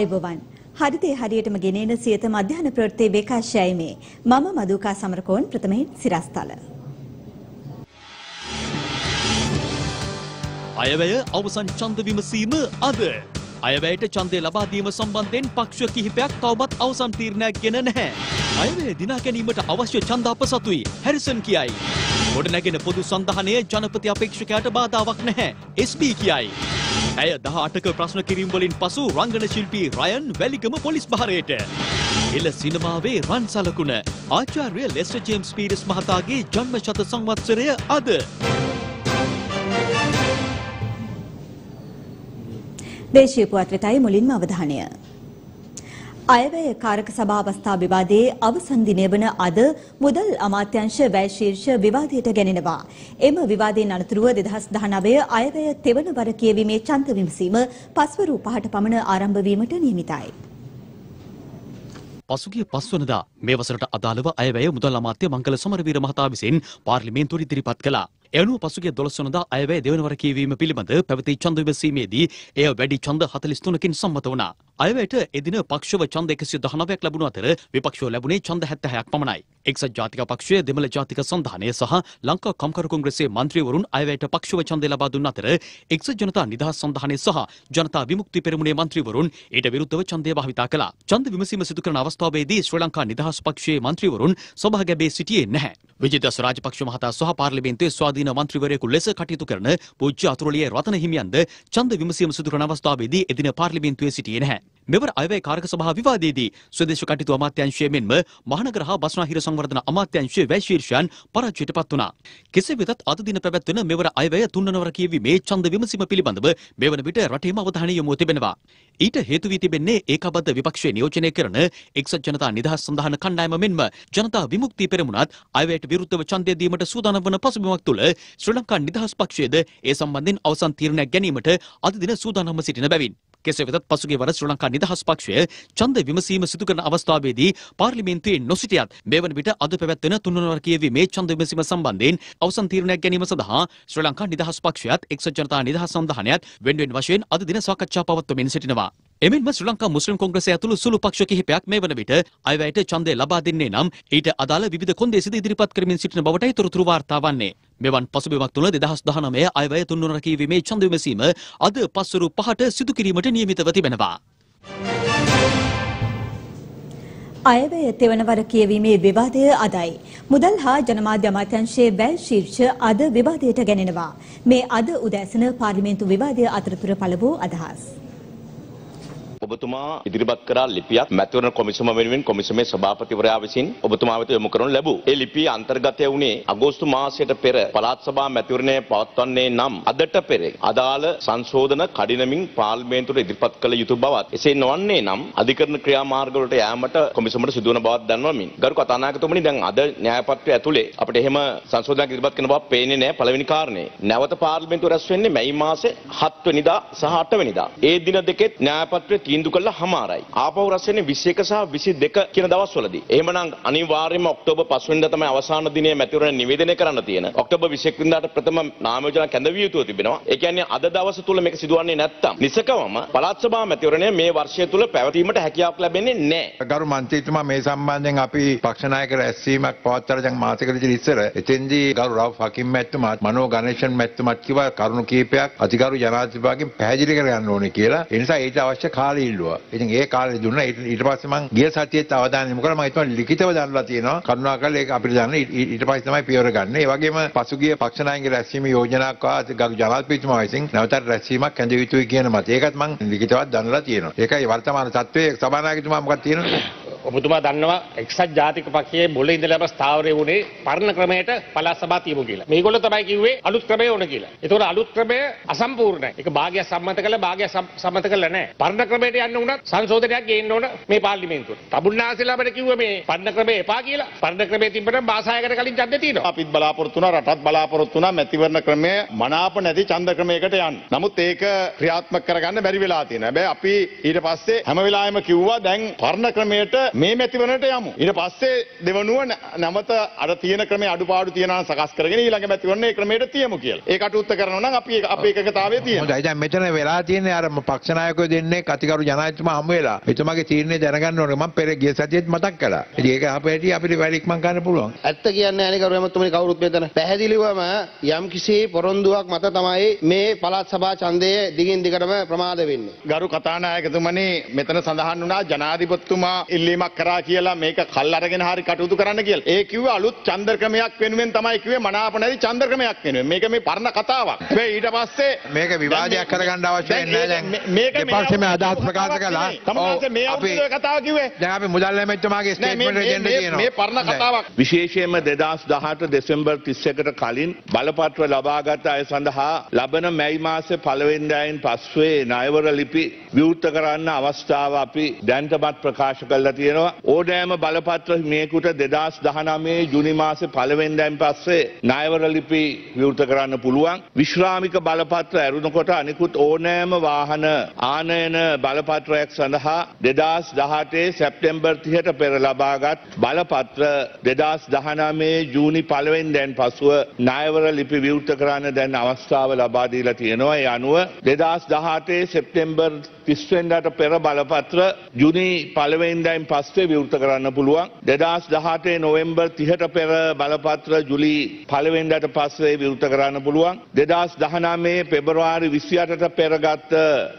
ආයුබෝවන් හරිතේ හරියටම ගෙනෙන සියත මධ්‍යහන ප්‍රවෘත්ති විකාශයයි මේ මම මදුකා සමරකෝන් ප්‍රථමයෙන් සිරස්තල අයවැය අවසන් ඡන්ද විමසීම අද අයවැයට ඡන්දය ලබා දීම සම්බන්ධයෙන් පක්ෂ කිහිපයක් තවමත් අවසන් තීරණයක් ගෙන නැහැ. අයවැය දිනා ගැනීමට අවශ්‍ය ඡන්ද අප සතුයි හැරිසන් කියයි. ගොඩනැගෙන පොදු සන්ධානය ජනපති අපේක්ෂකයාට බාධාවක් නැහැ. SB කියයි. ඇය 18ක ප්‍රශ්න කිරීම් වලින් පසු රංගන ශිල්පී රයන් වැලිගම පොලිස් භාරයට. එල සිනමාවේ රන් සලකුණ ආචාර්ය ලෙස්ටර් ජේම්ස් පීරිස් මහතාගේ ජන්ම ශත සංවත්සරය අද. දේශීය පුවත් වෙතයි මුලින්ම අවධානය. අයවැය කාරක සභා අවස්ථා විවාදයේ අවසන් දිනය වන අද මුදල් අමාත්‍යංශ වැය ශීර්ෂ විවාදයට ගැනෙනවා. එම විවාදයෙන් අනතුරුව 2019 අයවැය තෙවන වර කියවීමේ ඡන්ද විමසීම පස්වරු පහට පමණ ආරම්භ වීමට නියමිතයි. පසුගිය පස්වනදා මේ වසරට අදාළව අයවැය මුදල් අමාත්‍ය මංගල සමරවීර මහතා විසින් පාර්ලිමේන්තුවට ඉදිරිපත් කළා. එවනුව පසුගිය 12 වනදා අයවැය දෙවනවර කියවීම පිළිබඳ පැවති ඡන්ද විමසීමේදී එය වැඩි ඡන්ද 43කින් සම්මත වුණා. අයවැයට එදින පක්ෂව ඡන්ද 119ක් ලැබුණු අතර විපක්ෂව ලැබුණේ ඡන්ද 76ක් පමණයි. එක්සත් ජාතික පක්ෂය දෙමළ ජාතික සන්ධානය සහ ලංකා කම්කරු කොංග්‍රසයේ මන්ත්‍රීවරුන් අයවැයට පක්ෂව ඡන්දය ලබා දුන් අතර එක්සත් ජනතා නිදහස් සන්ධානය සහ ජනතා විමුක්ති පෙරමුණේ මන්ත්‍රීවරුන් ඊට විරුද්ධව ඡන්දය භාවිතා කළා. ඡන්ද විමසීම සිදු කරන අවස්ථාවේදී ශ්‍රී ලංකා නිදහස් පක්ෂයේ මන්ත්‍රීවරුන් සභාගැබේ සිටියේ නැහැ. විජිතස් රාජපක්ෂ මහතා සහ පාර්ලිමේන්තුවේ ස්වාධීන මන්ත්‍රීවරයෙකු ලෙස කටයුතු කරන පූජ්‍ය අතුරුලියේ රතන හිමියන්ද ඡන්ද විමසීම සිදු කරන අවස්ථාවේදී එදින පාර්ලිමේන්තුවේ සිටියේ නැහැ. මෙවර අයවැය කාරක සභා විවාදයේදී ස්වදේශ කටයුතු අමාත්‍යාංශය මෙන්ම මහනගර හා බස්නාහිර සංවර්ධන අමාත්‍යාංශයේ වැය ශීර්ෂයන් පරාජයට පත් වුණා. කෙසේ වෙතත් අද දින පැවැත්වෙන මෙවර අයවැය තුන්වනවර කියවීමේ ඡන්ද විමසීම පිළිබඳව මෙවන විට රටේම අවධානය යොමු තිබෙනවා. ඊට හේතු වී තිබෙන්නේ ඒකාබද්ධ විපක්ෂයේ නියෝජනය කරන එක්සත් ජනතා නිදහස් සඳහන කණ්ඩායම මෙන්ම ජනතා විමුක්ති පෙරමුණත් අයවැයට විරුද්ධව ඡන්දය දීමට සූදානම් වන පසුබිමක් තුළ ශ්‍රී ලංකා නිදහස් පක්ෂයේද ඒ සම්බන්ධයෙන් අවසන් තීරණයක් ගැනීමට අද දින සූදානම්ව සිටින බැවින් කෙසේ වෙතත් පසුගිය වර ශ්‍රී ලංකා නිදහස් පක්ෂය ඡන්ද විමසීම සිදු කරන අවස්ථාවේදී පාර්ලිමේන්තුවේ නොසිටියත් මේ වන විට අද පැවැත්වෙන තුන්වන කියවීමේ ඡන්ද විමසීම සම්බන්ධයෙන් අවසන් තීරණයක් ගැනීම සඳහා ශ්‍රී ලංකා නිදහස් පක්ෂයත් එක්සත් ජනතා නිදහස් සන්ධානයත් වෙන වෙන වශයෙන් අද දින සාකච්ඡා පවත්වමින් සිටිනවා. එමෙන්ම ශ්‍රී ලංකා මුස්ලිම් කොංග්‍රසය ඇතුළු සුළු පක්ෂ කිහිපයක් මේ වන විට අයවැයට ඡන්දය ලබා දෙන්නේ නම් ඊට අදාළ විවිධ කොන්දේසිද ඉදිරිපත් කරමින් සිටින බවටයි තොරතුරු වාර්තා වන්නේ. මෙවන් පසුබිමක් තුළ 2019 අයවැය තුන්වන කීවීමේ ඡන්ද විමසීම අද පස්වරු පහට සිදු කිරීමට නියමිතව තිබෙනවා. අයවැය තෙවනවර කියවීමේ විවාදය අදයි. මුදල් හා ජනමාධ්‍ය අමාත්‍යංශයේ වැල් ශීර්ෂ අද විවාදයට ගැනෙනවා. මේ අද උදෑසන පාර්ලිමේන්තු විවාදය අතරතුර පළ වූ අදහස්. ඔබතුමා ඉදිරිපත් කරා ලිපියක් මැතිවරණ කොමිසම වෙනුවෙන් කොමිසමේ සභාපතිවරයා විසින් ඔබතුමා වෙත යොමු කරනු ලැබූ. ඒ ලිපිය අන්තර්ගතය වුණේ අගෝස්තු මාසයට පෙර පළාත් සභා මැතිවරණය පවත්වන්නේ නම් අදට පෙර අදාළ සංශෝධන කඩිනමින් පාර්ලිමේන්තුවට ඉදිරිපත් කළ යුතු බවත් එසේ නොවන්නේ නම් අධිකරණ ක්‍රියාමාර්ගවලට යෑමට කොමිසමට සිදුවන බවත් දන්වමින් ගරු කතානායකතුමනි දැන් අද න්‍යායපත්‍රය ඇතුලේ අපිට එහෙම සංශෝධනයක් ඉදිරිපත් කරන බව පේන්නේ නැහැ පළවෙනි කාරණේ. නැවත පාර්ලිමේන්තුව රැස් වෙන්නේ මැයි මාසේ 7 වෙනිදා සහ 8 වෙනිදා. ඒ දින දෙකෙත් න්‍යායපත්‍රය තීන්දුව කළා හමාරයි. ආපහු රැස් වෙන්නේ 21 සහ 22 කියන දවස්වලදී. එහෙමනම් අනිවාර්යයෙන්ම ඔක්තෝබර් 5 වෙනිදා තමයි අවසාන දිනයේ මැතිවරණ නිවේදනය කරන්න තියෙන. ඔක්තෝබර් 21 වෙනිදාට ප්‍රථම නාම යෝජනා කැඳවිය යුතුව තිබෙනවා. ඒ කියන්නේ අද දවස තුල මේක සිදුවන්නේ නැත්තම් නිසකවම පළාත් සභා මැතිවරණය මේ වර්ෂය තුල පැවතීමට හැකියාවක් ලැබෙන්නේ නැහැ. ගරු මන්ත්‍රීතුමා මේ සම්බන්ධයෙන් අපි පක්ෂ නායක රැස්වීමක් පවත්වලා දැන් මාසයකට ඉස්සර එතෙන්දී ගරු රව් ෆකිම් මැතිතුමා මනෝ ගණේෂන් මැතිතුමාත් කිව්වා කරුණු කීපයක් අධිකරු ජනාධිපතිගෙන් පැහැදිලි කරගන්න ඕනේ කියලා. ඒ නිසා ඊට අවශ්‍ය කාලය ඉල්ලුවා. ඉතින් ඒ කාලේ දුන්නා ඊට පස්සේ මම ගිය සතියේත් අවධානය යොමු කරා මම හිතනවා ලිඛිතව දන්ලා තියෙනවා. කරුණාකරලා ඒක අපිට දන්න ඊට පස්සේ තමයි පියවර ගන්න. ඒ වගේම පසුගිය පක්ෂ නායකගේ රැස්වීම යෝජනාවක් ආවා ගරු ජනාධිපතිතුමා විසින් නැවතත් රැස්වීමක් ඇඳ යුතුයි කියන මත. ඒකත් මම ලිඛිතවත් දන්ලා තියෙනවා. ඒකයි වර්තමාන තත්ත්වයේ සභානායකතුමා මොකක්ද තියෙනවද? ඔබතුමා දන්නවා එක්සත් ජාතික පක්ෂයේ මුල ඉඳලම ස්ථාවරය වුණේ පරණ ක්‍රමයට පළාත් සභා තියමු කියලා. මේගොල්ලෝ තමයි කිව්වේ අලුත් ක්‍රමය ඕන කියලා. ඒතකොට අලුත් ක්‍රමය අසම්පූර්ණයි. ඒක භාගයක් සම්මත කළා භාගයක් සම්- සම්මත කළා නැහැ. පරණ ක්‍රමයට යන්න උනත් සංශෝධනයක් ගේන්න ඕන මේ පාර්ලිමේන්තුවට. තමුන්නාසෙලා අපිට කිව්ව මේ පරණ ක්‍රමය එපා කියලා. පරණ ක්‍රමයේ තිබ්බට මාසයකට කලින් ඡන්දය තියෙනවා. අපිත් බලාපොරොත්තු වුණා රටත් බලාපොරොත්තු වුණා මැතිවරණ ක්‍රමය මනාප නැති ඡන්ද ක්‍රමයකට යන්න. නමුත් ඒක ක්‍රියාත්මක කරගන්න බැරි වෙලා තියෙනවා. හැබැයි අපි ඊට පස්සේ හැම වෙලාවෙම කිව්වා දැන් පරණ ක්‍රමයට මේ මැතිවරණයට යමු. ඊට පස්සේ දෙවනුව නැවත අර තියෙන ක්‍රමයේ අඩුපාඩු තියෙනවා සකස් කරගෙන ඊළඟ මැතිවරණේ ක්‍රමයට තියමු කියලා. ඒක අටුත්ත කරනවා නම් අපි අපේ එකකතාවය තියෙනවා. හොඳයි දැන් මෙතන වෙලා තියෙන්නේ අර පක්ෂ නායකයෝ දෙන්නේ කතිකරු ජනාධිපතිතුමා හමු වෙලා එතුමාගේ තීරණය දැනගන්න ඕනේ මම පෙර ගිය සතියේත් මතක් කළා. ඉතින් ඒක අපේටි අපිට වැඩි ඉක්මන් කරන්න පුළුවන්. ඇත්ත කියන්නේ අනිකරු එමතුමනි කවුරුත් මෙතන පැහැදිලිවම යම් කිසි පොරොන්දුවක් මත තමයි මේ පළාත් සභා ඡන්දය දිගින් දිගටම ප්‍රමාද වෙන්නේ. ගරු කතානායකතුමනි මෙතන සඳහන් වුණා ජනාධිපතිතුමා ඉල්ලීමක් කරා කියලා මේක කල් අරගෙන හරි කටයුතු කරන්න කියලා. ඒ කිව්වේ අලුත් ඡන්ද ක්‍රමයක් වෙනුවෙන් තමයි කිව්වේ මනාප නැති ඡන්ද ක්‍රමයක් වෙනුවෙන්. මේක මේ පරණ කතාවක්. හැබැයි ඊට පස්සේ මේක විවාදයක් කරගන්න අවශ්‍ය නැහැ දැන්. මේක දෙපක්ෂෙම අදහස් ප්‍රකාශ කළා. තමන්ගේ මේ අවුරුද්දේ කතාව කිව්වේ. දැන් අපි මුදල් මේ- ස්ටේට්මන්ට් එක දෙන්න මේ- කියනවා. මේ පරණ. කතාවක්. විශේෂයෙන්ම දෙදස් දහට දෙසෙම්බර් තිස්සකට කලින් බලපත්‍ර ලබාගත් අය සඳහා ලබන මැයි මාසෙ පළවෙන්දායෙන් පස්වේ නයවර ලිපි විවෘත කරන්න අවස්ථාව අපි දැන්ටමත් ප්‍රකාශ කරලා තියෙනවා. ඕනෑම බලපත්‍ර මේකුට දෙදස් දහනමේ ජුනි මාසෙ පළවෙන්දැන් පස්සේ නයවර ලිපි විවෘත කරන්න පුළුවන්. විශ්‍රාමික බලපත්‍ර ඇරුණකොට අනිකුත් ඕනෑම වාහන ආනයන බලපත්‍රයක් සඳහා දෙදස් දහටේ සැප්ටෙම්බර් තිහට පෙර ලබාගත් බලපත්‍ර දෙදස් දහනමේ ජූනි පළවෙන් දැන් පසුව නායවර ලිපි විවෘත කරන්න දැන් අවස්ථාව ලබාදීලා තියෙනවා. ඒ අනුව දෙදස් දහටේ සෙප්ටෙම්බර් තිස්වෙන්ඩට පෙර බලපත්‍ර ජුනි පළවෙන්දයින් පස්සේ විවෘත කරන්න පුළුවන්. දෙදස් දහටේ නොවෙම්බර් තිහට පෙර බලපත්‍ර ජුලි පළවෙන්ඩට පස්සේ විවෘත කරන්න පුළුවන්. දෙදස් දහනමේ පෙබරවාරි විසියටට පෙරගත්ත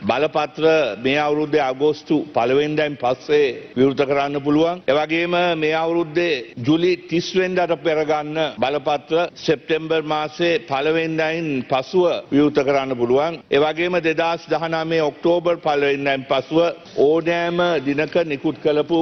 බලපත්‍ර මේ අවුරුද්දේ අගෝස්තු පළවෙන්දයින් පස්සේ විවෘත කරන්න පුළුවන්. එවගේම මේ අවුරුද්දේ ජුලි තිස්වෙන්ඩට පෙරගන්න බලපත්‍ර සෙප්ටෙම්බර් මාසේ පළවෙන්දයින් පසුව විවෘත කරන්න පුළුවන්. එවගේම දෙදස් දහනමේ ඔක්ටෝබර් පළවෙන්දයින් පසුව ඕනෑම දිනක නිකුත් කළපු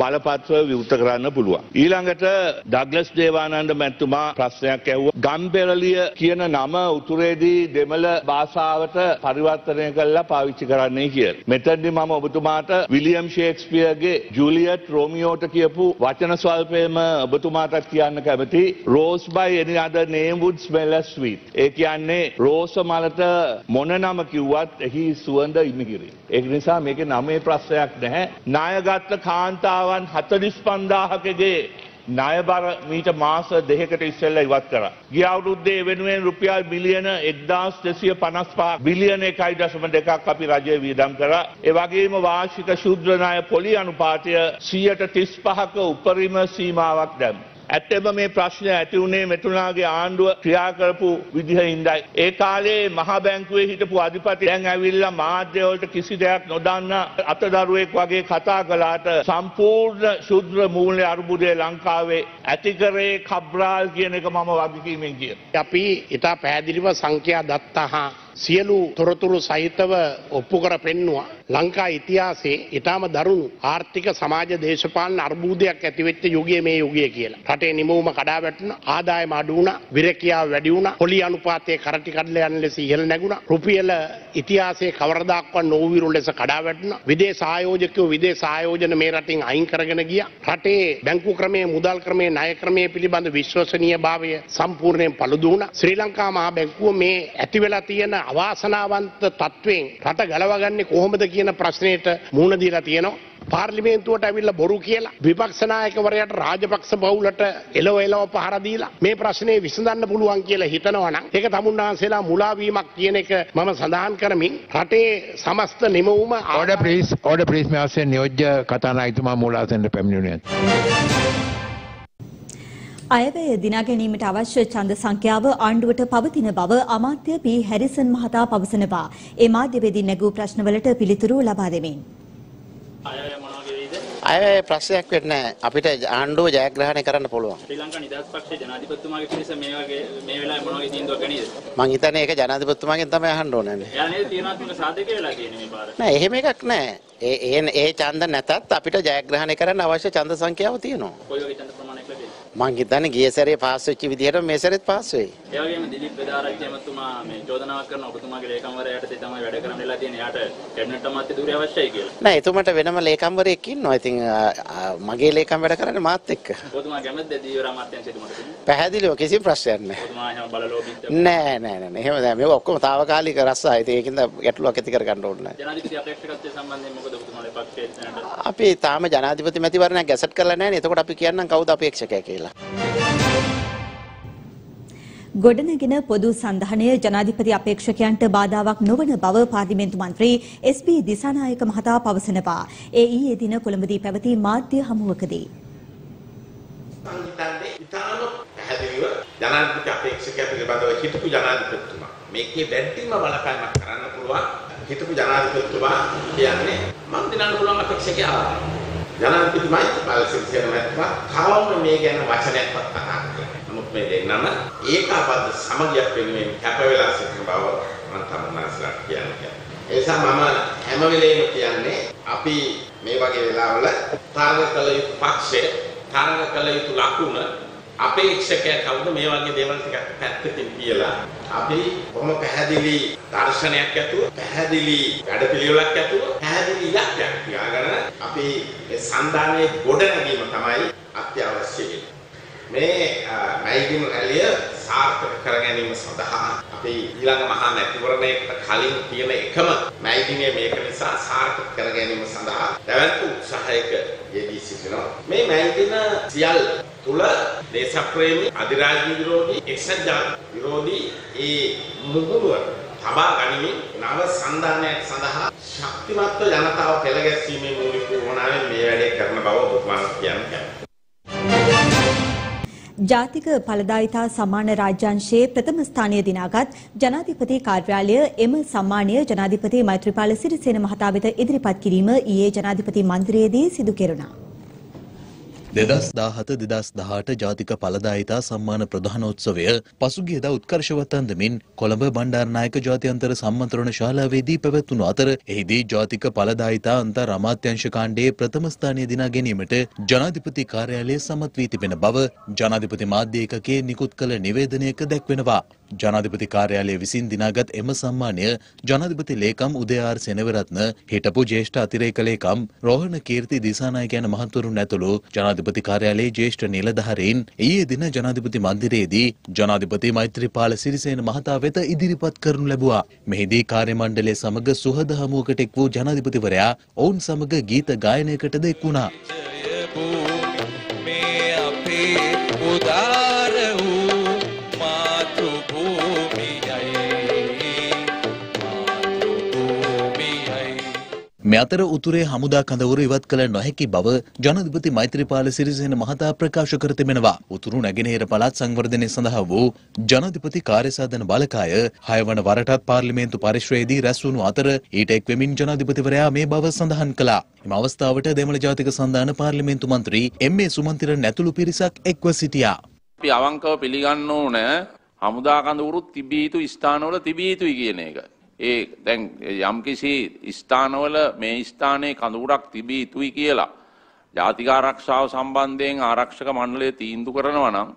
බලපත්‍ර විවෘත කරන්න පුළුවන්. ඊළඟට ඩග්ලස් දේවානන්ද මැතිතුමා ප්‍රශ්නයක් ඇහුවා. ගම්පෙරළිය කියන නම උතුරේදී දෙමළ භාෂාවට පරිවර්තනය කරලා පාවිච්චි කරන්නේ කියලා. මෙතනදී මම ඔබතුමාට විලියම් ෂේක්ස්පියර්ගේ ජූලියට් රෝමියෝට කියපු වචන ස්වල්පයම ඔබතුමාටත් කියන්න කැමති. Rose by any other name would smell as sweet. ඒ කියන්නේ රෝස මලට මොන නම කිව්වත් එහි සුවඳ ඉමිහිරි. ඒක නිසා මේකේ නමේ ප්‍රශ්නයක් නැහැ. ණයගත්ත කාන්තාවන් 45000කගේ ණයබර මීට මාස දෙකකට ඉස්සෙල්ලා ඉවත් කරා. ගිය අවුරුද්දේ ඒ වෙනුවෙන් රුපියල් බිලියන 1255 බිලියන 1.2ක් අපි රජය වියදම් කරා. ඒ වගේම වාර්ෂික ශුද්‍ර ණය පොලි අනුපාතය 135ක උපරිම සීමාවක් දැම්මා. ඇත්තම මේ ප්‍රශ්නය ඇති වුණේ මෙතුනාගේ ආණ්ඩුව ක්‍රියා කරපු විදිහ හින්දයි. ඒ කාලේ මහා බැංකුවේ හිටපු අධිපති දැන් ඇවිල්ලා මාධ්‍ය වලට කිසි දෙයක් නොදන්න අතදරුවෙක් වගේ කතා කළාට සම්පූර්ණ ශුද්‍ර මූල්‍ය අර්බුදය ලංකාවේ ඇතිකරේ කබ්‍රාල් කියන එක මම වගකීමෙන් කියන. අපි ඉතා පැහැදිලිව සංඛ්‍යා දත්තා හා සියලු තොරතුරු සහිතව ඔප්පු කර පෙන්නවා. ලංකා ඉතිහාසේ ඉතාම දරුණු ආර්ථික සමාජ දේශපාලන අර්බූදයක් ඇතිවෙච්ච යුගයේ මේ යුගය කියලා. රටේ නිමවුම කඩා වැටුණා, ආදායම අඩු වුණා, විරකියාව වැඩි වුණා, පොලි අනුපාතයේ කරටි කඩලා යන ලෙස ඉහළ නැගුණා. රුපියල ඉතිහාසයේ කවරදාක්වත් නොවිරු ලෙස කඩා වැටුණා. විදේශ ආයෝජකයෝ විදේශ ආයෝජන මේ රටින් අයින් කරගෙන ගියා. රටේ බැංකු ක්‍රමයේ මුදල් ක්‍රමයේ ණය ක්‍රමයේ පිළිබඳ විශ්වසනීයභාවය සම්පූර්ණයෙන් පළුදු වුණා. ශ්‍රී ලංකා මහා බැංකුව මේ ඇති වෙලා තියෙන අවාසනාවන්ත තත්ත්වයෙන් රට ගලවගන්නේ කොහොමද කියන ප්‍රශ්නයට මුහුණ දීලා තියෙනවා. පාර්ලිමේන්තුවට ඇවිල්ලා බොරු කියලා විපක්ෂ නායකවරයාට රාජපක්ෂ බහුලට එලව එලව පහර දීලා මේ ප්‍රශ්නේ විසඳන්න පුළුවන් කියලා හිතනවා නම් ඒක තමුන්නාන්සේලා මුලාවීමක් කියන එක මම සඳහන් කරමින් රටේ සමස්ත නිමවුම ඕඩර් ප්ලීස් ඕඩර් ප්ලීස් මේ අවස්ථේ නියෝජ්‍ය කතානායකතුමා මූලාසනට පැමිණුණේ. අයවැය දිනා ගැනීමට අවශ්‍ය ඡන්ද සංඛ්‍යාව ආණ්ඩුවට පවතින බව අමාත්‍ය පී හැරිසන් මහතා පවසනවා. ඒ මාධ්‍යවේදී නැගූ ප්‍රශ්නවලට පිළිතුරු ලබා දෙමින්. අය ප්‍රශ්නයක් වෙන්නේ නැහැ. අපිට ආණ්ඩුව ජයග්‍රහණය කරන්න පුළුවන්. ශ්‍රී ලංකා නිදහස් පක්ෂයේ ජනාධිපතිතුමාගේ පිරිස මේ වගේ මේ වෙලාවේ මොන වගේ තීන්දුවක් ගනීද? මං හිතන්නේ ඒක ජනාධිපතිතුමාගෙන් තමයි අහන්න ඕනේ. එයා නේද තීරණාත්මක සාධකය වෙලා තියෙන්නේ මේ පාර. නෑ එහෙම එකක් නෑ. ඒ ඒ ඒ ඡන්ද නැතත් අපිට ජයග්‍රහණය කරන්න අවශ්‍ය ඡන්ද සංඛ්‍යාව තියෙනවා. කොයි වගේ ඡන්ද? මං හිතන්නේ ගිය සැරේ පාස් වෙච්ච විදිහට මේ සැරේත් පාස් වෙයි. ඒ වගේම දිලිප් බෙදාරච්චි එමතුමා මේ චෝදනාවක් කරන ඔබතුමාගේ ලේකම්වරයා යටතේ තමයි වැඩ කරන්න වෙලා තියෙන්නේ. එයාට කැබිනට් අමාත්‍ය ධූරය අවශ්‍යයි කියලා. නෑ එතුමට වෙනම ලේකම්වරයෙක් ඉන්නවා. ඉතින් මගේ ලේකම් වැඩ කරන්නේ මාත් එක්ක. ඔබතුමා කැමතිද දීවර අමාත්‍යාංශයට මට පැහැදිලිව කිසිම ප්‍රශ්නයක් නෑ. ඔබතුමා එහෙම බලලෝබීත්වයක් නෑ නෑ නෑ නෑ. එහෙම නෑ. මේක ඔක්කොම తాවකාලික රස්සා. ඉතින් ඒකින්ද ගැටලුවක් ඇති කරගන්න ඕනේ නෑ. ජනාධිපති අපේක්ෂකත්වයේ සම්බන්ධයෙන් මොකද අපි තාම ජනාධිපති මැතිවරණයක් ගැසට් කරලා නැහැ නේ. එතකොට අපි කියන්නම් කවුද අපේක්ෂකයා කියලා. ගොඩනැගෙන පොදු සන්ධානය ජනාධිපති අපේක්ෂකයන්ට බාධාවක් නොවන බව පාර්ලිමේන්තු මන්ත්‍රී එස්.පී. දිසානායක මහතා පවසනවා. ඒ ඊයේ දින කොළඹදී පැවති මාධ්‍ය හමුවකදී. ඉතාම පැහැදිලිව ජනාධිපති අපේක්ෂකයා පිළිබඳව හිටපු ජනාධිපතිතුමා මේකේ වැඩිම බලපෑමක් කරන්න පුළුවන් හිටපු ජනාධිපතිතුමා කියන්නේ. මම දිනන්න පුළුවන් අපේක්ෂකයා ජනාධිපති මෛත්‍රීපාල සිරිසේන මහත්මයා කවම මේ ගැන වචනයක්වත් කතා කරන්නේ නමුත් මේ දෙන්නම ඒකාබද්ධ සමගියක් වෙනුවෙන් කැප වෙලා සිටින බව මම තමුන්නාසලට කියන්නේ ඒ නිසා මම හැම වෙලේම කියන්නේ අපි මේ වගේ වෙලාවල තරඟ කළ යුතු පක්ෂය තරඟ කළ යුතු ලකුණ අපේක්ෂකයා කවුද? මේ වගේ දේවල් ටිකක් පැත්තකින් කියලා. අපි කොහොම පැහැදිලි දර්ශනයක් ඇතුව පැහැදිලි වැඩපිළිවෙලක් ඇතුව පැහැදිලි ඉලක්කයක් තියාගෙන අපි මේ සන්දානයේ ගොඩනැගීම තමයි අත්‍යවශ්‍ය වෙන්නේ. මේ මැයිදින් රැළිය සාර්ථක කර ගැනීම සඳහා අපි ඊළඟ මහා මැතිවරණයකට කලින් තියෙන එකම මැයිදිනේ මේක නිසා සාර්ථක කර ගැනීම සඳහා දැවැන්ත උත්සාහයක යෙදී සිටිනවා. මේ මැයිදින සියල්ල තුල දේශප්‍රේමී අධිරාජ්‍ය විරෝධී එක්සත් ජාතික විරෝධී ඒ මුහුණුව තබා ගනිමින් නව සන්ධානයක් සඳහා ශක්තිමත්ව ජනතාව පෙළගැස්වීමේ මූලික වුණාවෙන් මේ වැඩේ කරන බව ඔබතුමාට කියන්න කැමතියි ජාතික ඵලදායිතා සම්මාන රාජ්‍යංශයේ ප්‍රථම ස්ථානය දිනාගත් ජනාධිපති කාර්යාලය එම සම්මානය ජනාධිපති මෛත්‍රීපාල සිරිසේන මහතා වෙත ඉදිරිපත් කිරීම ඊයේ ජනාධිපති මන්දිරයේදී සිදු කෙරුණා. දෙදස් දාහත දෙදස් දහට ජාතික පලදායිතා සම්මාන ප්‍රධානෝත්සවය පසුගියදා උත්කර්ෂවත් අන්දමින් කොළඹ බණ්ඩාරනායක ජාත්‍යන්තර සම්මන්ත්‍රණ ශාලාවේදී පැවැත්වුණු අතර එහිදී ජාතික පලදායිතා අන්තර් අමාත්‍යංශ කාණ්ඩයේ ප්‍රථම ස්ථානය දිනා ගැනීමට ජනාධිපති කාර්යාලය සමත් වී තිබෙන බව ජනාධිපති මාධ්‍ය ඒකකයේ නිකුත් කළ නිවේදනයක දැක්වෙනවා. ජනාධිපති කාර්යාලය විසින් දිනාගත් එම සම්මානය ජනාධිපති ලේකම් උදයාර් සෙනවරත්න හිටපු ජේෂ්ඨ අතිරේක ලේකම් රෝහණ කීර්ති දිසානායක යන මහතුරුන් ඇතුළු ජනාධිපති කාර්යාලයේ ජේෂ්ඨ නිලධාරීන් ඊයේ දින ජනාධිපති මන්දිරයේදී ජනාධිපති මෛත්‍රීපාල සිරිසේන මහතා වෙත ඉදිරිපත් කරනු ලැබුවා. මෙහිදී කාර්ය මණ්ඩලය සමග සුහද හමුවකට එක් වූ ජනාධිපතිවරයා ඔවුන් සමග ගීත ගායනයකටද එක් වුණා. මේ අතර උතුරේ හමුදා කඳවුරු ඉවත් කළ නොහැකි බව ජනාධිපති මෛත්‍රීපාල සිරිසේන මහතා ප්‍රකාශ කර තිබෙනවා. උතුරු නැගෙනහිර පළාත් සංවර්ධනය සඳහා වූ ජනාධිපති කාර්යසාධන බලකාය හයවන වරටත් පාර්ලිමේන්තු පරිශ්‍රයේදී රැස් වුණු අතර ඊට එක් වෙමින් ජනාධිපතිවරයා මේ බව සඳහන් කළා. එම අවස්ථාවට දෙමළ ජාතික සන්ධාන පාර්ලිමේන්තු මන්ත්‍රී එම්.ඒ. සුමන්තිරන් ඇතුළු පිරිසක් එක්ව සිටියා. අපි අවංකව පිළිගන්න ඕන හමුදා කඳවුරුත් තිබිය යුතු ස්ථානවල තිබිය යුතුයි කියන එක. ඒ දැන් යම්කිසි ස්ථානවල මේ ස්ථානයේ කඳවුරක් තිබිය යුතුයි කියලා ජාතික ආරක්ෂාව සම්බන්ධයෙන් ආරක්ෂක මණ්ඩලය තීන්දුව කරනවා නම්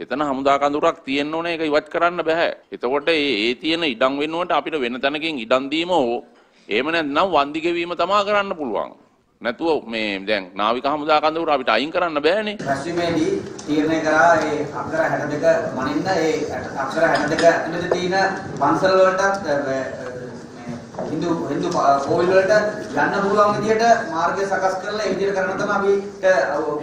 එතන හමුදා කඳවුරක් තියෙන්න ඕනේ ඒක ඉවත් කරන්න බෑ. එතකොට ඒ ඒ තියෙන ඉඩම් වෙනුවට අපිට වෙන තැනකින් ඉඩම් දීම හෝ එහෙම නැත්නම් වන්දි ගෙවීම තමා කරන්න පුළුවන්. නැතුව මේ දැන් නාවික හමුදා කඳවුර අපිට අයින් කරන්න බෑනේ. රැස්වීමේදී තීරණය කරා ඒ අක්ෂර 62 මනින්න ඒ අක්ෂර 62 ඇතුළත තියෙන පන්සල් වලටත් හින්දු හින්දු කෝවිල් වලට යන්න පුළුවන් විදිහට මාර්ගය සකස් කරලා ඒ විදිහට කරන තමයි අපිට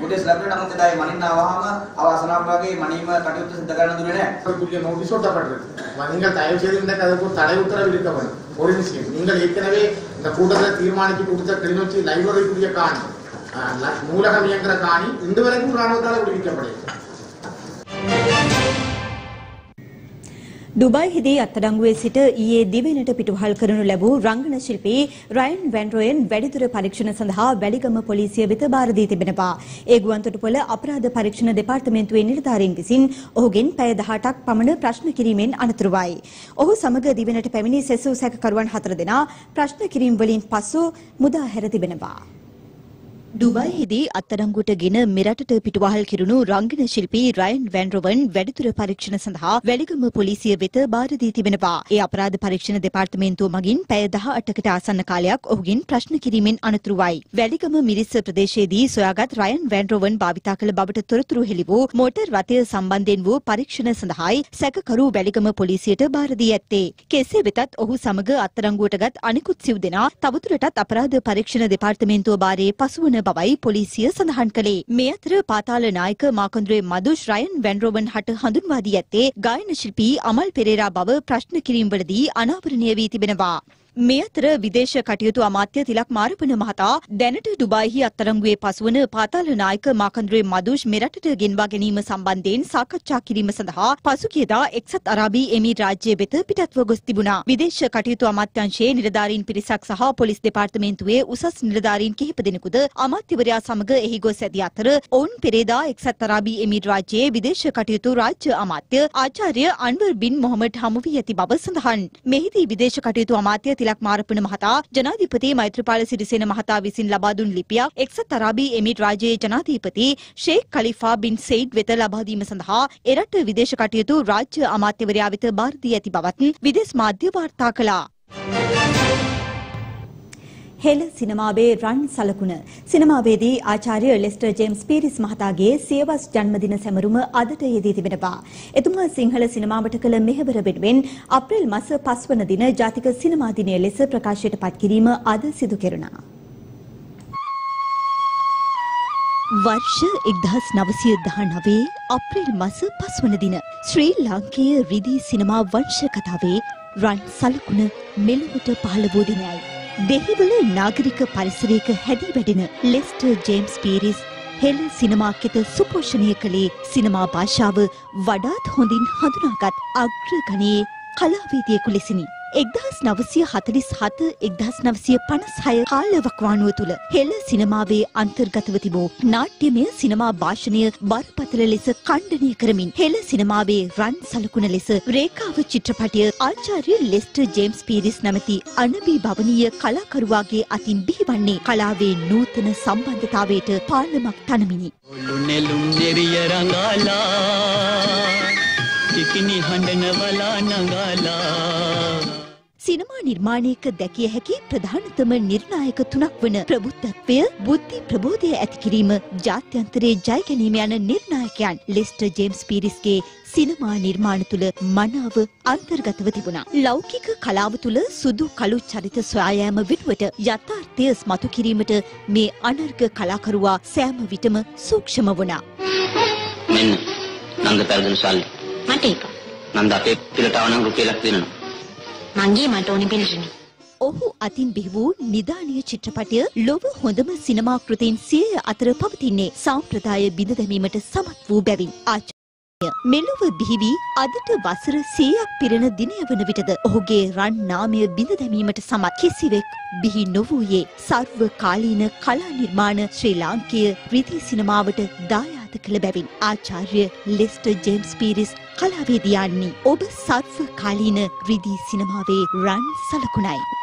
උදෙස් ලැබෙන්නේ නමුත් එදා මනින්න ආවහම අවසනාව වගේ මනීම කටයුතු සිදු කරන්න දුන්නේ නැහැ. குடிய நோட்டீஸ் ஒட்டப்பட்டிருக்கு நீங்கள் தயவு செய்து இந்த அதுக்கு ஒரு தடை உத்தரவு இருக்க வேண்டும் ஒரு விஷயம் நீங்கள் ஏற்கனவே இந்த கூட்டத்தில் தீர்மானித்து கொடுத்த கிளிநொச்சி லைப்ரரிக்குரிய காணி அஹ், ல- நூலகம் இயங்குற காணி இன்று வரைக்கும் ராணுவத்தால் விடுவிக்கப்படவில்லை ඩුබයිහිදී අත්අඩංගුවේ සිට ඊයේ දිවයිනට පිටුවහල් කරනු ලැබූ රංගන ශිල්පී රයන් වැන්රෝයන් වැඩිදුර පරීක්ෂණ සඳහා වැලිගම පොලිසිය වෙත බාර දී තිබෙනවා. ඒ ගුවන්තොටුපොළ අපරාධ පරීක්ෂණ දෙපාර්තමේන්තුවේ නිලධාරීන් විසින් ඔහුගෙන් පැය 18ක් පමණ ප්‍රශ්න කිරීමෙන් අනතුරුවයි. ඔහු සමග දිවයිනට පැමිණි සෙසු සැකකරුවන් හතර දෙනා ප්‍රශ්න කිරීම වලින් පසු මුදා හැර තිබෙනවා. ඩුබයිහිදී අත්අඩංගුවට ගෙන මෙරටට පිටුවහල් කිරුණු රංගන ශිල්පී රයන් වැන්රොවන් වැඩිදුර පරීක්ෂණ සඳහා වැලිගම පොලිසිය වෙත බාර දී තිබෙනවා. ඒ අපරාධ පරීක්ෂණ දෙපාර්තමේන්තුව මගින් පැය 18කට ආසන්න කාලයක් ඔහුගෙන් ප්‍රශ්න කිරීමෙන් අනතුරුවයි. වැලිගම මිරිස්ස ප්‍රදේශයේදී සොයාගත් රයන් වැන්රොවන් භාවිතා කළ බවට තොරතුරු හෙළි වූ මෝටර් රථය සම්බන්ධයෙන් වූ පරීක්ෂණ සඳහායි සැකකරු වැලිගම පොලිසියට බාර දී ඇත්තේ. කෙසේ වෙතත් ඔහු සමග අත්අඩංගුවට ගත් අනිකුත් සිව් දෙනා තවදුරටත් අපරාධ පරීක්ෂණ දෙපාර්තමේන්තුව බාරයේ පසුවන බවයි පොලිසිය සඳහන් කළේ. මේ අතර පාතාල නායක මාකන්ද්‍රේ මදුෂ් රයන් වැන්රෝවන් හට හඳුන්වා දී ඇත්තේ ගායන ශිල්පී අමල් පෙරේරා බව ප්‍රශ්න කිරීම්වලදී අනාවරණය වී තිබෙනවා. මේ අතර විදේශ කටයුතු අමාත්‍ය තිලක් මාරපන මහතා දැනට ඩුබායිහි අත්තරංගුවේ පසුවන පාතාල නායක මාකන්ද්‍රේ මදුෂ් මෙරටට ගෙන්වා ගැනීම සම්බන්ධයෙන් සාකච්ඡා කිරීම සඳහා පසුගියදා එක්සත් අරාබි එමි රාජ්‍ය වෙත පිටත්ව ගොස් තිබුණා. විදේශ කටයුතු අමාත්‍යංශයේ නිලධාරීන් පිරිසක් සහ පොලිස් දෙපාර්තමේන්තුවේ උසස් නිලධාරීන් කිහිප දෙනෙකුද අමාත්‍යවරයා සමග එහි ගොස් ඇති අතර ඔවුන් පෙරේදා එක්සත් අරාබි එමි රාජ්‍යයේ විදේශ කටයුතු රාජ්‍ය අමාත්‍ය ආචාර්ය අන්වර් බින් මොහමඩ් හමු වී ඇති බව සඳහන්. මෙහිදී විදේශ කටයුතු අමාත්‍ය තිලක් මාරපන මහතා ජනාධිපති මෛත්‍රපාල සිරිසේන මහතා විසින් ලබා දුන් ලිපියක් එක්සත් අරාබි එමිර් රාජ්‍යයේ ජනාධිපති ෂේක් කලිෆා බින් සෙයිඩ් වෙත ලබා දීම සඳහා එරට විදේශ කටයුතු රාජ්‍ය අමාත්‍යවරයා වෙත බාර දී ඇති බවත් විදේශ මාධ්‍ය වාර්තා කළා. හෙළ සිනමාවේ රන් සලකුණ සිනමාවේදී ආචාර්ය ලෙස්ටර් ජේම්ස් පීරිස් මහතාගේ සියවස් ජන්මදින සැමරුම අදට යෙදී තිබෙනවා. එතුමා සිංහල සිනමාවට කළ මෙහෙවර වෙනුවෙන් අප්‍රේල් මාස 5 වන දින ජාතික සිනමා දිනය ලෙස ප්‍රකාශයට පත් කිරීම අද සිදු කෙරුණා. වර්ෂ 1919 අප්‍රේල් මාස 5 වන දින ශ්‍රී ලාංකේය රිදී සිනමා වංශ කතාවේ රන් සලකුණ මෙලොවට පහළ වූ දිනයයි. දෙහිවල නාගරික පරිසරයක හැදී වැඩෙන ලෙස්ටර් ජේම්ස් පීරිස් හෙළ සිනමා කෙත සුපෝෂණය කළේ සිනමා භාෂාව වඩාත් හොඳින් හඳුනාගත් අග්‍රගණයේ කලාවේදියෙකු ලෙසිනි. එක්දහස් නවසය හතලිස් හත එක්දහස් නවසය පනස් හය කාලවක්වානුව තුළ හෙළ සිනමාවේ අන්තර්ගතව තිබූ නාට්‍යමය සිනමා භාෂණය බරපතල ලෙස කණ්ඩනය කරමින් හෙළ සිනමාවේ රන් සලකුණ ලෙස රේකාව චිත්‍රපටය ආචාර්ය ලෙස්ටර් ජේම්ස් පීරිස් නැමැති අනබී භවනීය කලාකරුවාගේ අතින් බිහිවන්නේ කලාවේ නූතන සම්බන්ධතාවයට පාලමක් තනමිනි. නෙළුම් නෙරිය රඟාලා ටිකිනි හඬනවලා නඟාලා සිනමා නිර්මාණයක දැකිය හැකි ප්‍රධානතම නිර්ණායක තුනක් වන ප්‍රබුද්ධත්වය බුද්ධි ප්‍රබෝධය ඇති කිරීම ජාත්‍යන්තරයේ ජය ගැනීම යන නිර්ණායකයන් ලෙස්ටර් ජේම්ස් පීරිස්ගේ සිනමා නිර්මාණ තුළ මනාව අන්තර්ගතව තිබුණා. ලෞකික කලාව තුළ සුදු කළු චරිත සොයායෑම වෙනුවට යථාර්ථය ස්මතු කිරීමට මේ අනර්ග කලාකරුවා සෑම විටම සූක්ෂම වුණා. මෙන්න නංග පෙරදෙන සල්ලි. මට ඒක. නන්ද අපේ පිළට ආව නම් රුපියලක් දෙනවා. මංගේ මට ඕනි පිළිටනේ. ඔහු අතින් බිහි වූ නිදානීය චිත්‍රපටය ලොව හොඳම සිනමා කෘතීන් සියය අතර පවතින්නේ සාම්ප්‍රදාය බිඳ දැමීමට සමත් වූ බැවින්. ආචාර්ය මෙලොව බිහි වී අදට වසර 100ක් පිරෙන දිනය වන විටද ඔහුගේ රන් නාමය බිඳ දැමීමට සමත් කිසිවෙක් බිහි නොවූයේ සර්ව කාලීන කලා නිර්මාණ ශ්‍රී ලාංකේය රිදී සිනමාවට දායාද කළ බැවින් ආචාර්ය ලෙස්ටර් ජේම්ස් පීරිස් කලාවේදියාන්නේ ඔබ සර්ව කාලීන රිදී සිනමාවේ රන් සලකුණයි.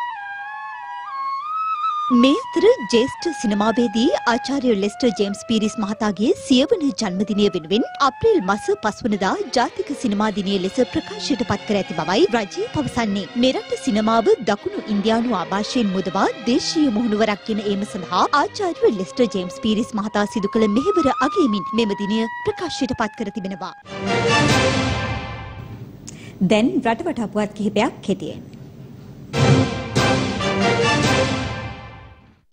මේ අතර ජේෂ්ඨ සිනමාවේදී ආචාර්ය ලෙස්ටර් ජේම්ස් පීරිස් මහතාගේ සියවන ජන්මදිනය වෙනුවෙන් අප්‍රේල් මාස 5 වනදා ජාතික සිනමා දිනය ලෙස ප්‍රකාශයට පත් කර ඇති බවයි රජය පවසන්නේ. මෙරට සිනමාව දකුණු ඉන්දියානු ආభాෂයෙන් මුදවා දේශීය මුහුණුවරක් ගෙන ඒම සඳහා ආචාර්ය ලෙස්ටර් ජේම්ස් පීරිස් මහතා සිදු කළ මෙහෙවර අගයමින් මෙම දිනය ප්‍රකාශයට පත් කර තිබෙනවා. දැන් රටවට අපුවත් කිහිපයක් කෙටියෙන්.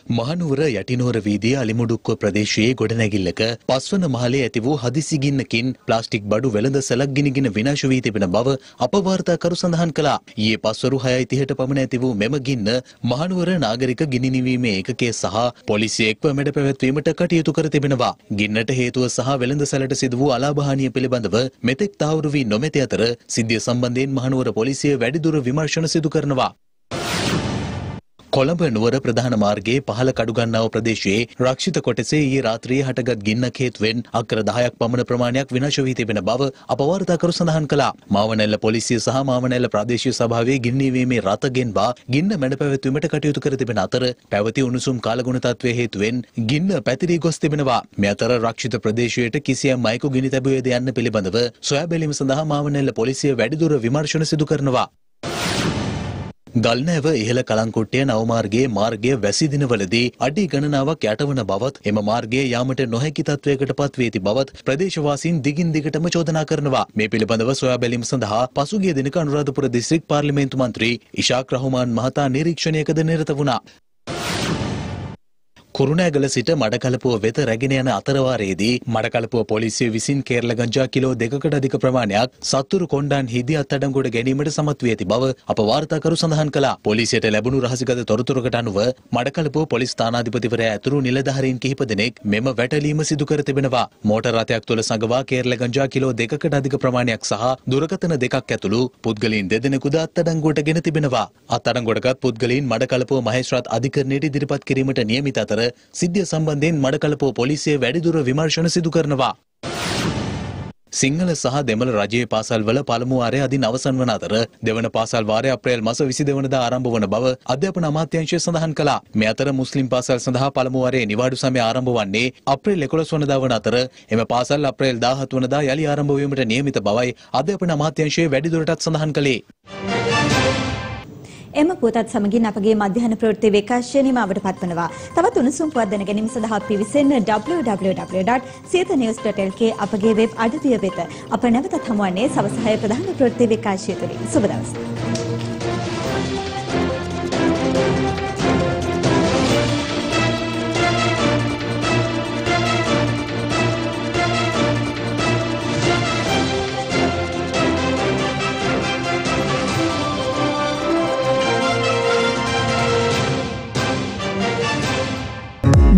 මහනුවර යටිනෝර වීදිය අලිමුඩුක්ව ප්‍රදේශයේ ගොඩනැගිල්ලක පස්වන මහලේ ඇති වූ හදිසි ගින්නකින් ප්ලාස්ටික් බඩු වෙළඳ සැලක් ගිනිගෙන විනාශ වී තිබෙන බව අපවාර්තාකරු සඳහන් කළා. ඊයේ පස්වරු 6:30ට පමණ ඇති වූ මෙම ගින්න මහනුවර නාගරික ගිනි නිවීමේ ඒකකයේ සහ පොලිසිය එක්ව මැඩ පැවැත්වීමට කටයුතු කර තිබෙනවා. ගින්නට හේතුව සහ වෙළඳ සැලට සිදු වූ අලාභහානිය පිළිබඳව මෙතෙක් තහවුරු වී නොමැති අතර සිද්ධිය සම්බන්ධයෙන් මහනුවර පොලිසිය වැඩිදුර විමර්ශන සිදු කරනවා. කොළඹ නුවර ප්‍රධාන මාර්ගයේ පහළ කඩුගන්නාව ප්‍රදේශයේ රක්ෂිත කොටසේ ඊයේ රාත්‍රියේ හටගත් ගින්නක් හේතුවෙන් අක්කර 10ක් පමණ ප්‍රමාණයක් විනාශ වී තිබෙන බව අපවාර්තාකරු සඳහන් කළා. මාවනැල්ල පොලිසිය සහ මාවනැල්ල ප්‍රාදේශීය සභාවේ ගින්න නිවීමේ රථ ගෙන්වා ගින්න මැඩ පැවැත්වීමට කටයුතු කර තිබෙන අතර පැවති උණුසුම් කාලගුණ තත්ත්වය හේතුවෙන් ගින්න පැතිරී ගොස් තිබෙනවා. මේ අතර රක්ෂිත ප්‍රදේශයට කිසියම් අයෙකු ගිනි තැබුවේද යන්න පිළිබඳව සොයා බැලීම සඳහා මාවනැල්ල පොලිසිය වැඩිදුර විමර්ශන සිදු කරනවා. ගල්නෑව ඉහළ කලංකුට්ටය නවමාර්ගයේ මාර්ගය වැසි දිනවලදී අඩි ගණනාවක් යටවන බවත් එම මාර්ගයේ යාමට නොහැකි තත්වයකට පත් වී ඇති බවත් ප්‍රදේශවාසීන් දිගින් දිගටම චෝදනා කරනවා. මේ පිළිබඳව සොයා බැලීම සඳහා පසුගිය දිනක අනුරාධපුර දිස්ත්‍රික් පාර්ලිමේන්තු මන්ත්‍රී ඉෂාක් රහුමාන් මහතා නිරීක්ෂණයකද නිරත වුණා. කුරුණෑගල සිට මඩකලපුව වෙත රැගෙන යන අතරවාරයේදී මඩකලපුව පොලිසිය විසින් කේරළ ගංජා කිලෝ දෙකකට අධික ප්‍රමාණයක් සත්තුරු කොණ්ඩාන් හිදී අත්අඩංගුවට ගැනීමට සමත් වී ඇති බව අප වාර්තාකරු සඳහන් කළා. පොලිසියට ලැබුණු රහසිගත තොරතුරකට අනුව මඩකලපුව පොලිස් ස්ථානාධිපතිවරයා ඇතුළු නිලධාරීන් කිහිප දෙනෙක් මෙම වැටලීම සිදු කර තිබෙනවා. මෝටර් රථයක් තුළ සඟවා කේරළ ගංජා කිලෝ දෙකකට අධික ප්‍රමාණයක් සහ දුරකථන දෙකක් ඇතුළු පුද්ගලයන් දෙදෙනෙකුද අත්අඩංගුවට ගෙන තිබෙනවා. අත්අඩංගුවටගත් පුද්ගලයන් මඩකලපුව මහේස්ත්‍රාත් අධිකරණයට ඉදිරිපත් කිරීමට නියමිත අතර සිද්ධිය සම්බන්ධයෙන් මඩකලපුව පොලිසිය වැඩිදුර විමර්ශන සිදු කරනවා. සිංහල සහ දෙමළ රජයේ පාසල්වල පළමු වාරය අදින් අවසන් වන අතර දෙවන පාසල් වාරය අප්‍රේල් මාස 22 වෙනිදා ආරම්භ වන බව අධ්‍යාපන අමාත්‍යාංශය සඳහන් කළා. මේ අතර මුස්ලිම් පාසල් සඳහා පළමු වාරයේ නිවාඩු සමය ආරම්භ වන්නේ අප්‍රේල් 11 වෙනිදා වන අතර එම පාසල් අප්‍රේල් 17 වෙනිදා යලි ආරම්භ වීමට නියමිත බවයි අධ්‍යාපන අමාත්‍යාංශය වැඩිදුරටත් සඳහන් කළේ. එම පුවතත් සමගින් අපගේ මධ්‍යහන ප්‍රවෘත්ති විකාශය නිමාවට පත්වනවා. තවත් උණුසුම් පුවත් දැන ගැනීම සඳහා පිවිසෙන්න www.siyathanews.lk අපගේ වෙබ් අඩවිය වෙත. අප නැවතත් හමුවන්නේ සවස් 6 ප්‍රධාන ප්‍රවෘත්ති විකාශය තුලින්. සුබ දවසක්.